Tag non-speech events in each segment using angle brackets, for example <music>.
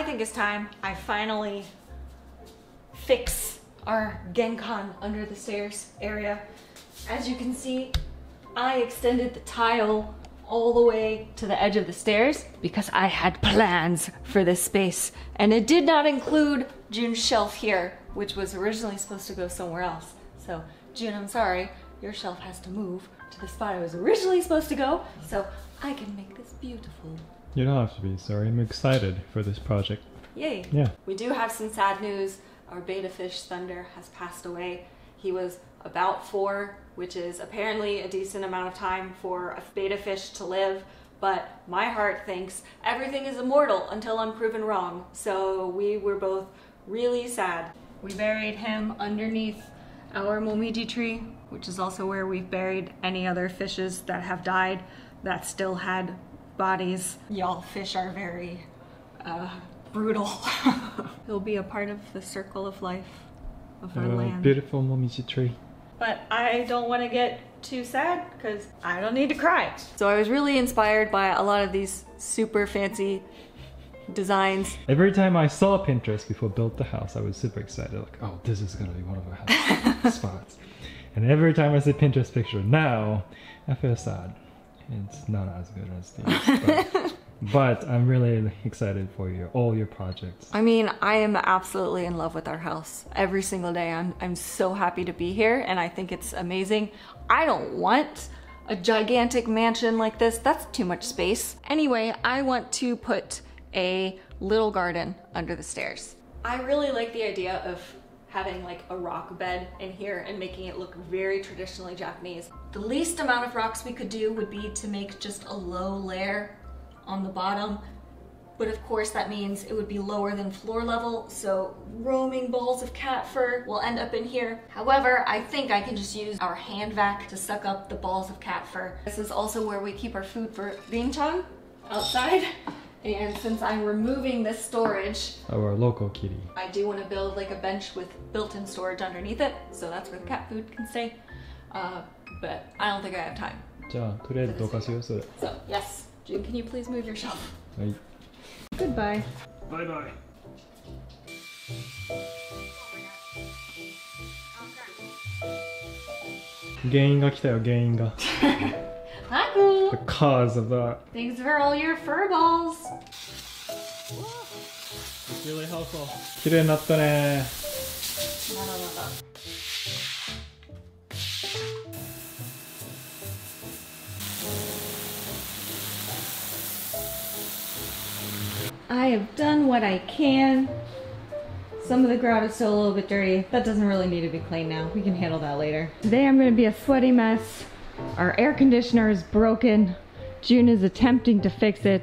I think it's time I finally fix our Genkan under the stairs area. As you can see, I extended the tile all the way to the edge of the stairs because I had plans for this space. And it did not include Jun's shelf here, which was originally supposed to go somewhere else. So Jun, I'm sorry, your shelf has to move to the spot it was originally supposed to go so I can make this beautiful. You don't have to be sorry. I'm excited for this project. Yay. Yeah. We do have some sad news. Our betta fish Thunder has passed away. He was about four, which is apparently a decent amount of time for a betta fish to live. But my heart thinks everything is immortal until I'm proven wrong. So we were both really sad. We buried him underneath our momiji tree, which is also where we've buried any other fishes that have died that still had bodies. Y'all fish are very uh, brutal. <laughs> He'll be a part of the circle of life of our Uh, land. beautiful momiji tree. But I don't want to get too sad because I don't need to cry. So I was really inspired by a lot of these super fancy designs. Every time I saw Pinterest before I built the house, I was super excited. Like, oh, this is gonna be one of our house <laughs> spots. And every time I see Pinterest picture now, I feel sad. It's not as good as these, but, <laughs> but I'm really excited for your all your projects. I mean, I am absolutely in love with our house. Every single day, I'm, I'm so happy to be here and I think it's amazing. I don't want a gigantic mansion like this. That's too much space. Anyway, I want to put a little garden under the stairs. I really like the idea of having like a rock bed in here and making it look very traditionally Japanese. The least amount of rocks we could do would be to make just a low layer on the bottom but of course that means it would be lower than floor level, so roaming balls of cat fur will end up in here. However, I think I can just use our hand vac to suck up the balls of cat fur. This is also where we keep our food for Bingchang outside. And since I'm removing this storage, Our local kitty. I do want to build like a bench with built-in storage underneath it, so that's where the cat food can stay. Uh, but I don't think I have time. So yes. Jun, can you please move your shelf? Goodbye. Bye bye. <laughs> The cause of that. Thanks for all your fur balls. It's really helpful. 綺麗になったね。まだまだ。I have done what I can. Some of the grout is still a little bit dirty. That doesn't really need to be cleaned now. We can handle that later. Today I'm gonna be a sweaty mess. Our air conditioner is broken. Jun is attempting to fix it.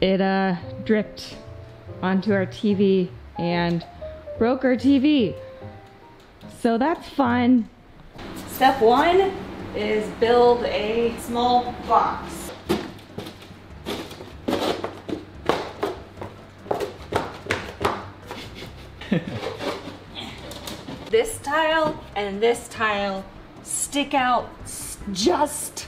It uh, dripped onto our TV and broke our TV. So that's fun. Step one is build a small box. this tile and this tile stick out just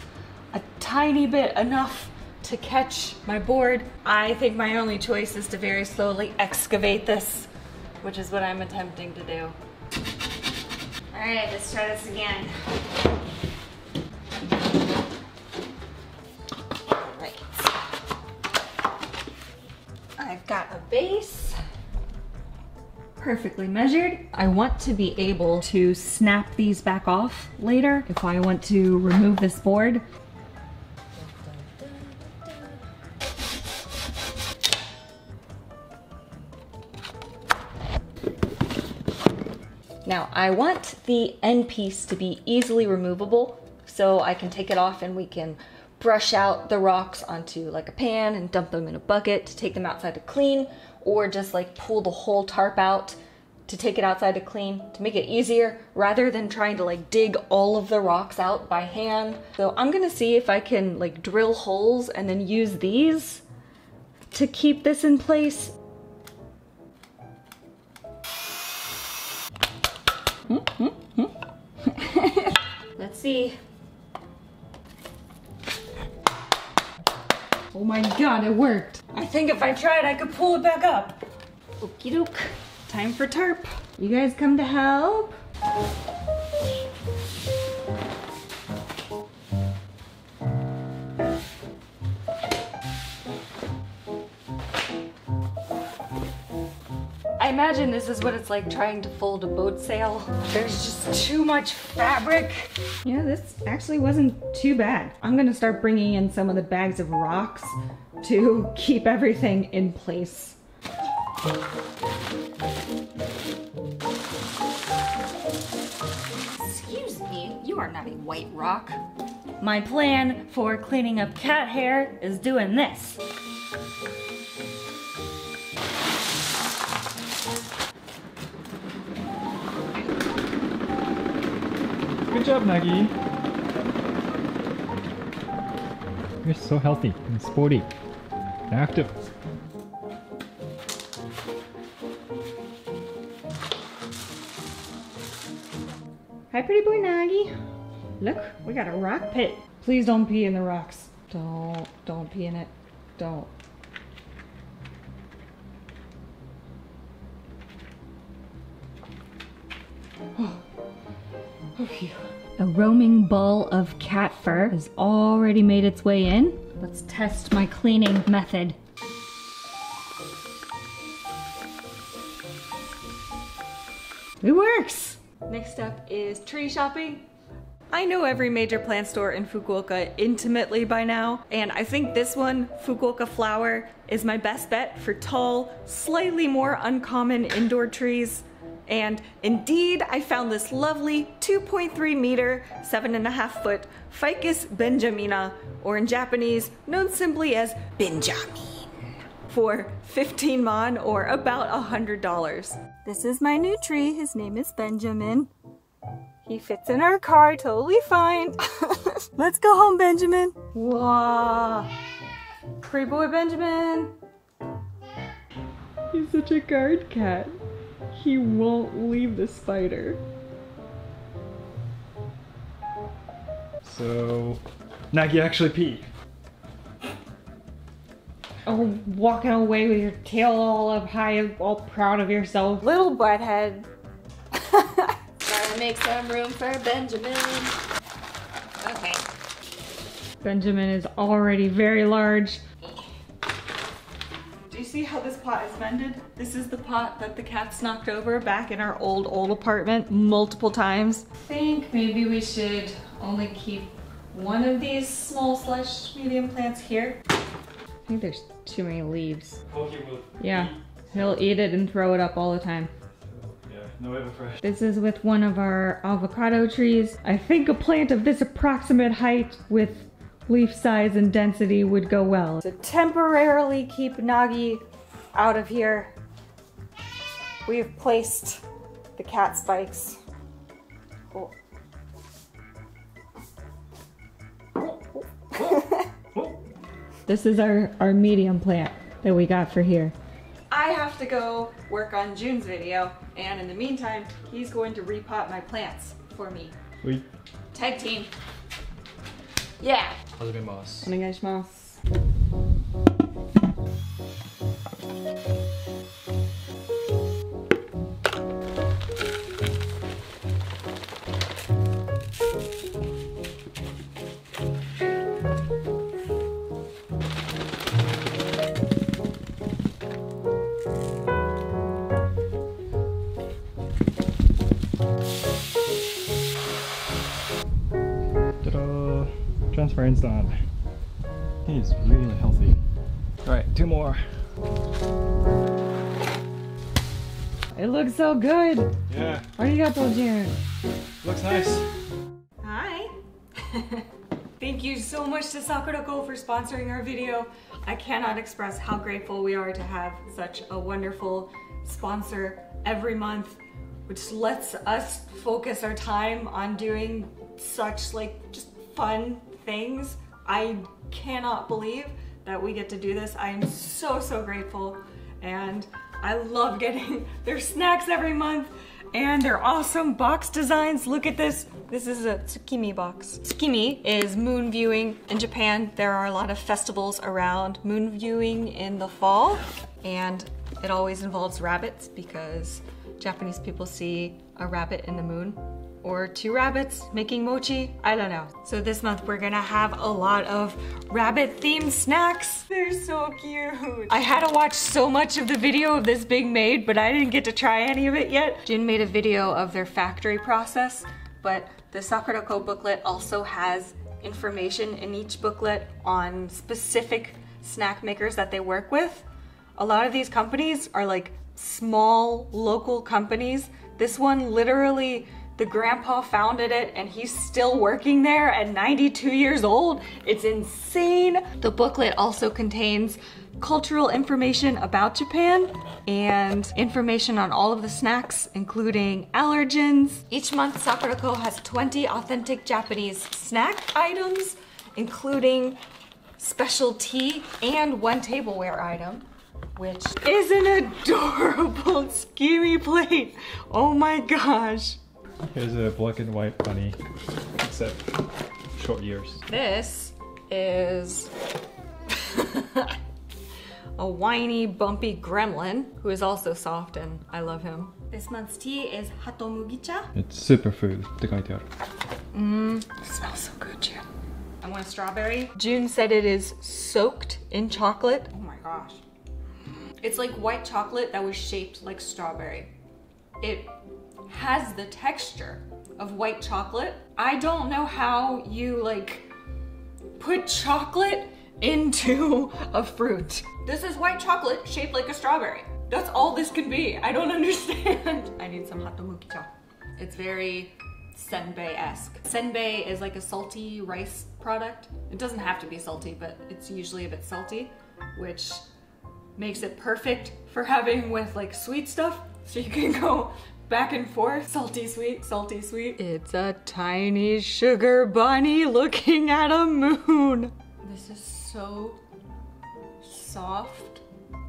a tiny bit enough to catch my board. I think my only choice is to very slowly excavate this, which is what I'm attempting to do. All right, let's try this again. Perfectly measured. I want to be able to snap these back off later if I want to remove this board. Now I want the end piece to be easily removable so I can take it off and we can brush out the rocks onto like a pan and dump them in a bucket to take them outside to clean or just like pull the whole tarp out to take it outside to clean to make it easier rather than trying to like dig all of the rocks out by hand. So I'm gonna see if I can like drill holes and then use these to keep this in place. <laughs> Let's see. Oh my god, it worked. I think if I tried, I could pull it back up. Okie doke. Time for tarp. You guys come to help? Imagine this is what it's like trying to fold a boat sail. There's just too much fabric. Yeah, this actually wasn't too bad. I'm gonna start bringing in some of the bags of rocks to keep everything in place. Excuse me, you are not a white rock. My plan for cleaning up cat hair is doing this. Job, Nagi. You're so healthy and sporty. and Active. Hi, pretty boy Nagi. Look, we got a rock pit. Please don't pee in the rocks. Don't, don't pee in it. Don't. Oh, phew. A roaming ball of cat fur has already made its way in. Let's test my cleaning method. It works! Next up is tree shopping. I know every major plant store in Fukuoka intimately by now, and I think this one, Fukuoka Flower, is my best bet for tall, slightly more uncommon indoor trees. And indeed, I found this lovely 2.3 meter, 7.5 foot Ficus benjamina, or in Japanese, known simply as Benjamin, for 15 mon or about $100. This is my new tree. His name is Benjamin. He fits in our car totally fine. <laughs> Let's go home, Benjamin. Wow. Pretty boy, Benjamin. He's such a guard cat. He won't leave the spider. So, Nagi actually peed. Oh, walking away with your tail all up high, all proud of yourself. Little butthead. <laughs> Gotta make some room for Benjamin. Okay. Benjamin is already very large. Do you see how this pot is mended? This is the pot that the cats knocked over back in our old, old apartment multiple times. I think maybe we should only keep one of these small slash medium plants here. I think there's too many leaves. Yeah, he'll eat it and throw it up all the time. Yeah, no ever fresh. This is with one of our avocado trees. I think a plant of this approximate height with leaf size and density would go well. To temporarily keep Nagi out of here, we have placed the cat spikes. Cool. <laughs> This is our, our medium plant that we got for here. I have to go work on Jun's video, and in the meantime, he's going to repot my plants for me. Sweet. Tag team. Yeah. 始めます。お願いします。Transference done. He's really healthy. Alright, two more. It looks so good. Yeah, What do you got those Jaren. looks nice. Hi. <laughs> Thank you so much to Sakuraco for sponsoring our video. I cannot express how grateful we are to have such a wonderful sponsor every month, which lets us focus our time on doing such like just fun things. I cannot believe that we get to do this. I am so, so grateful. And I love getting <laughs> their snacks every month and their awesome box designs. Look at this. This is a tsukimi box. Tsukimi is moon viewing in Japan. There are a lot of festivals around moon viewing in the fall, and it always involves rabbits because Japanese people see a rabbit in the moon or two rabbits making mochi. I don't know. So this month we're gonna have a lot of rabbit themed snacks. They're so cute. I had to watch so much of the video of this being made, but I didn't get to try any of it yet. Jin made a video of their factory process, but the Sakuraco booklet also has information in each booklet on specific snack makers that they work with. A lot of these companies are like small local companies. This one literally the grandpa founded it and he's still working there at 92 years old. It's insane. The booklet also contains cultural information about Japan and information on all of the snacks, including allergens. Each month, Sakuraco has 20 authentic Japanese snack items, including special tea and one tableware item which is an <laughs> adorable tsukimi plate. Oh my gosh. Here's a black and white bunny, except short ears. This is <laughs> a whiny, bumpy gremlin who is also soft and I love him. This month's tea is Hatomugicha. It's superfood. Mmm, it smells so good, Jun. I want a strawberry. Jun said it is soaked in chocolate. Oh my gosh. It's like white chocolate that was shaped like strawberry. It has the texture of white chocolate. I don't know how you like put chocolate into <laughs> a fruit. This is white chocolate shaped like a strawberry. That's all this can be. I don't <laughs> understand. I need some hatomugicha. It's very senbei-esque. Senbei is like a salty rice product. It doesn't have to be salty, but it's usually a bit salty, which makes it perfect for having with like sweet stuff. So you can <laughs> go back and forth, salty sweet, salty sweet. It's a tiny sugar bunny looking at a moon. This is so soft.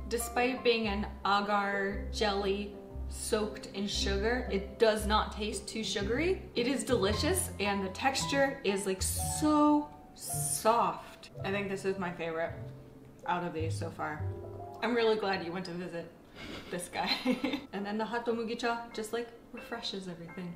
Despite being an agar jelly soaked in sugar, it does not taste too sugary. It is delicious and the texture is like so soft. I think this is my favorite out of these so far. I'm really glad you went to visit this guy. <laughs> and then the hot hatomugicha just like refreshes everything.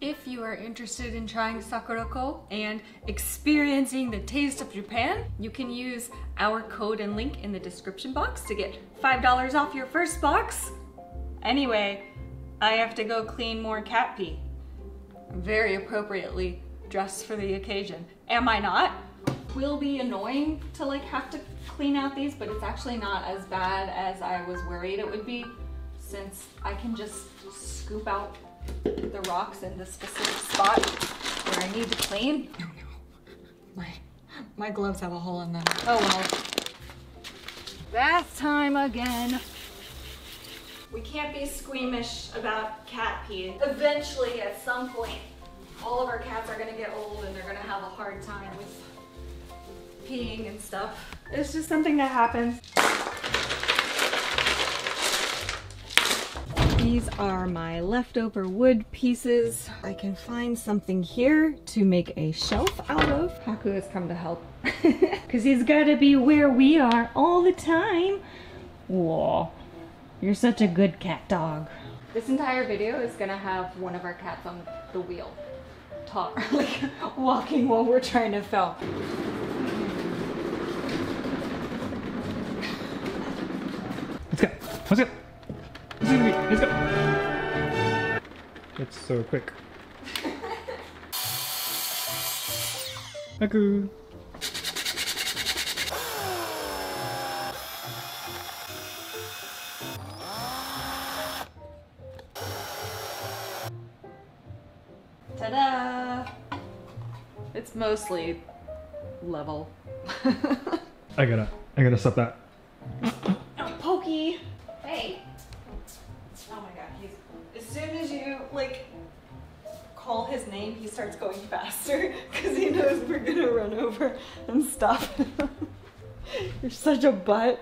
If you are interested in trying Sakuraco and experiencing the taste of Japan, you can use our code and link in the description box to get $5 off your first box. Anyway, I have to go clean more cat pee. Very appropriately dressed for the occasion. Am I not? Will be annoying to like have to clean out these, but it's actually not as bad as I was worried it would be since I can just scoop out the rocks in the specific spot where I need to clean. No, no. My, my gloves have a hole in them. Oh well. Bath time again. We can't be squeamish about cat pee. Eventually, at some point, all of our cats are gonna get old and they're gonna have a hard time with peeing and stuff. It's just something that happens. These are my leftover wood pieces. I can find something here to make a shelf out of. Haku has come to help. <laughs> Because he's got to be where we are all the time. Whoa. You're such a good cat dog. This entire video is gonna have one of our cats on the wheel. Talk, <laughs> like walking while we're trying to film. Let's go. Let's go. Let's go. Let's. It's so quick. <laughs> Haku. Ta-da! It's mostly level. <laughs> I gotta, I gotta stop that. Pokey! like call his name, he starts going faster <laughs> because he knows we're gonna run over and stop him. <laughs> You're such a butt.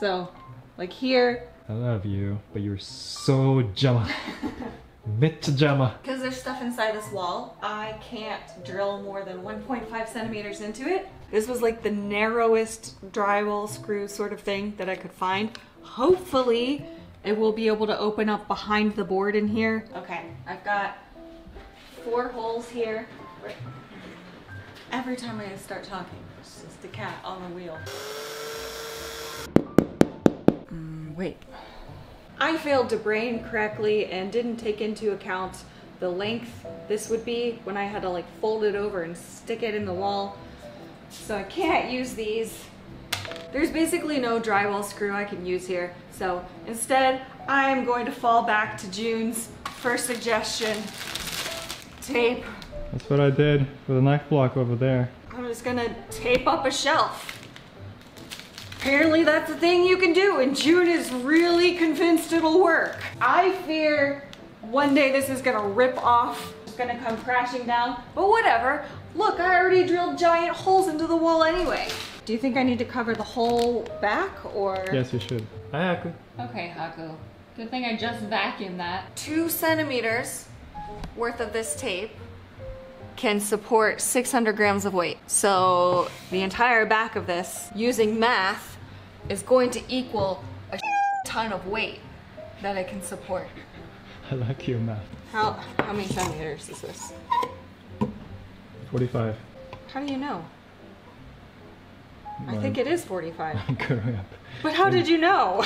So, like here. I love you, but you're so jama. <laughs> Bit jama. Because there's stuff inside this wall, I can't drill more than 1.5 centimeters into it. This was like the narrowest drywall screw sort of thing that I could find. Hopefully, it will be able to open up behind the board in here. Okay, I've got four holes here. Every time I start talking, it's just a cat on the wheel. Mm, wait. I failed to brain correctly and didn't take into account the length this would be when I had to like fold it over and stick it in the wall. So I can't use these. There's basically no drywall screw I can use here. So instead, I am going to fall back to Jun's first suggestion. Tape. That's what I did with a knife block over there. I'm just gonna tape up a shelf. Apparently that's a thing you can do and Jun is really convinced it'll work. I fear one day this is gonna rip off, it's gonna come crashing down, but whatever. Look, I already drilled giant holes into the wall anyway. Do you think I need to cover the whole back or? Yes, you should. Hayaku. Okay, Haku. Good thing I just vacuumed that. Two centimeters worth of this tape can support 600 grams of weight. So the entire back of this, using math, is going to equal a ton of weight that it can support. I like your math. How how many centimeters is this? 45. How do you know? I think it is 45. <laughs> I'm growing up. But how did you know?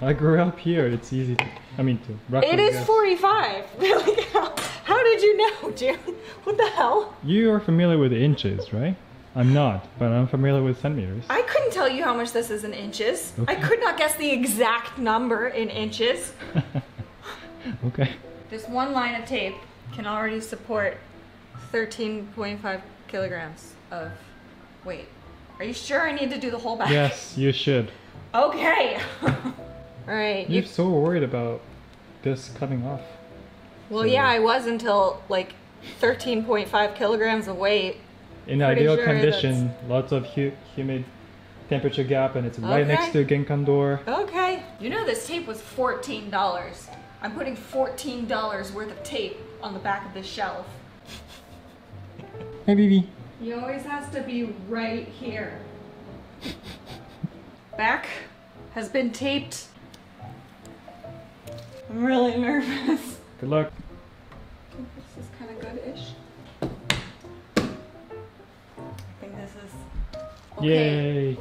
I grew up here. It's easy to, I mean, to It is guess. 45. <laughs> Really? How, how did you know, Jun? What the hell? You are familiar with inches, right? I'm not, but I'm familiar with centimeters. I couldn't tell you how much this is in inches. I could not guess the exact number in inches. <laughs> okay. This one line of tape can already support 13.5 kilograms of weight. Are you sure I need to do the whole back? Yes, you should. Okay. <laughs> All right. You're You, so worried about this coming off. well, yeah, I was until like 13.5 kilograms of weight. In Pretty ideal sure condition, lots of hu- humid temperature gap, and it's right next to Okay. Genkan door. Okay. You know this tape was $14. I'm putting $14 worth of tape on the back of this shelf. Hey, BB. He always has to be right here. Back has been taped. I'm really nervous. Good luck. This is kind of good-ish. I think this is okay. Yay.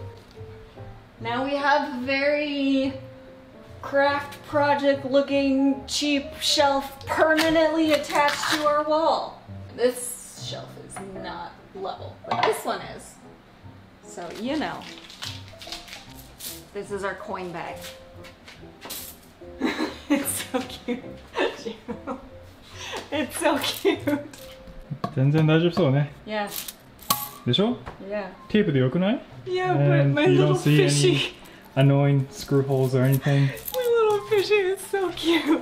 Now we have a very craft project looking cheap shelf permanently attached to our wall. This shelf is not level, but this one is. So, you know. This is our coin bag. <laughs> it's so cute. <laughs> it's so cute. 全然大丈夫そうね。Yeah. でしょ Yeah. テープでよくない Yeah, but my little fishy. <laughs> annoying screw holes or anything. my little fishy is so cute.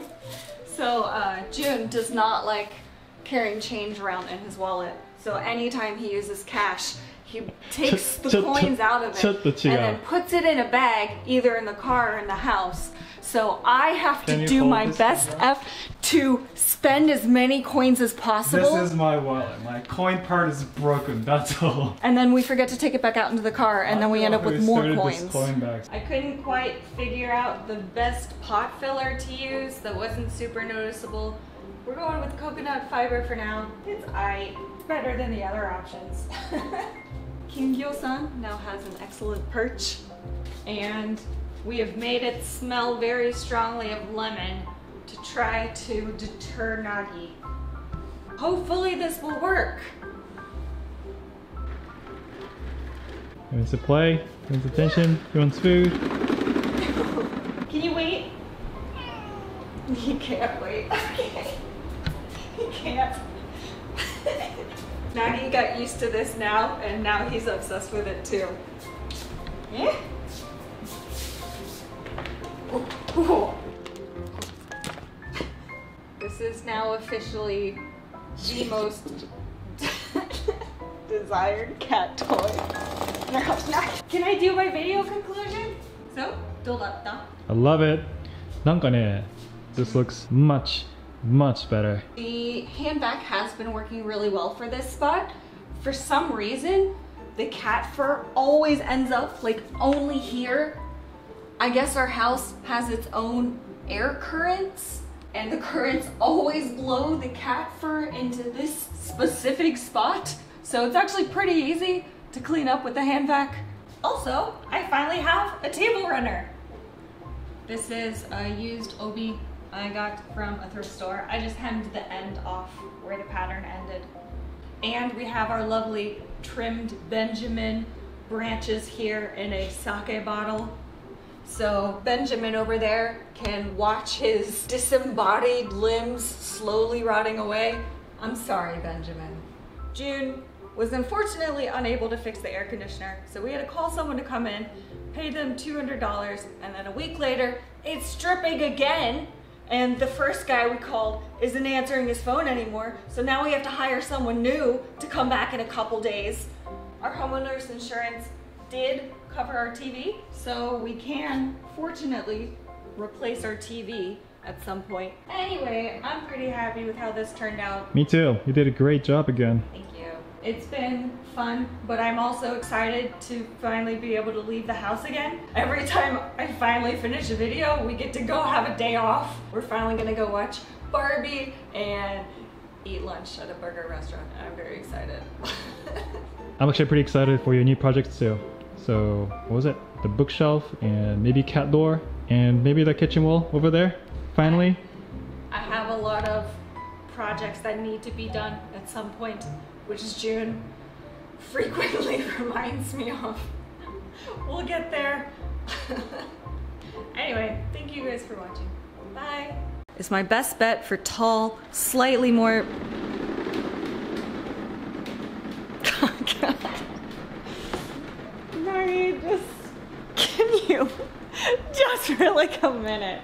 So, uh, Jun does not like carrying change around in his wallet. So anytime he uses cash, he takes the Ch- ch- coins out of it ch- ch- and then puts it in a bag, either in the car or in the house. So I have Can to do my best one F to spend as many coins as possible. This is my wallet. My coin part is broken. That's all. and then we forget to take it back out into the car, and then we end up with more coins. Coin bags. I couldn't quite figure out the best pot filler to use that wasn't super noticeable. We're going with coconut fiber for now. It's I better than the other options. <laughs> Kingyo-san now has an excellent perch, and we have made it smell very strongly of lemon to try to deter Nagi. Hopefully this will work. He wants to play. He wants attention. He wants food. <laughs> Can you wait? <laughs> He can't wait. Okay. He can't. <laughs> Nagi got used to this now, and now he's obsessed with it too. Yeah? Ooh, ooh. This is now officially the <laughs> most <laughs> desired cat toy. Now, now, can I do my video conclusion? So, どうだった I love it. なんかね this looks much much better The hand vac has been working really well for this spot. For some reason, the cat fur always ends up like only here. I guess our house has its own air currents, and the <laughs> currents always blow the cat fur into this specific spot. So it's actually pretty easy to clean up with the hand vac. Also, I finally have a table runner. This is a used Obi I got from a thrift store. I just hemmed the end off where the pattern ended. And we have our lovely trimmed Benjamin branches here in a sake bottle. So Benjamin over there can watch his disembodied limbs slowly rotting away. I'm sorry, Benjamin. Jun was unfortunately unable to fix the air conditioner, so we had to call someone to come in, pay them $200, and then a week later, it's stripping again. And the first guy we called isn't answering his phone anymore, so now we have to hire someone new to come back in a couple days. Our homeowner's insurance did cover our TV, so we can fortunately replace our TV at some point. Anyway, I'm pretty happy with how this turned out. me too you did a great job again Thank you. It's been fun, but I'm also excited to finally be able to leave the house again. Every time I finally finish a video, we get to go have a day off. We're finally gonna go watch Barbie and eat lunch at a burger restaurant. I'm very excited. <laughs> I'm actually pretty excited for your new projects too. So, what was it? The bookshelf and maybe cat door and maybe the kitchen wall over there. Finally, I have a lot of projects that need to be done at some point, which is Jun frequently <laughs> reminds me of. We'll get there. <laughs> anyway, thank you guys for watching. Bye. It's my best bet for tall, slightly more. <laughs> Maggie, just can you just for like a minute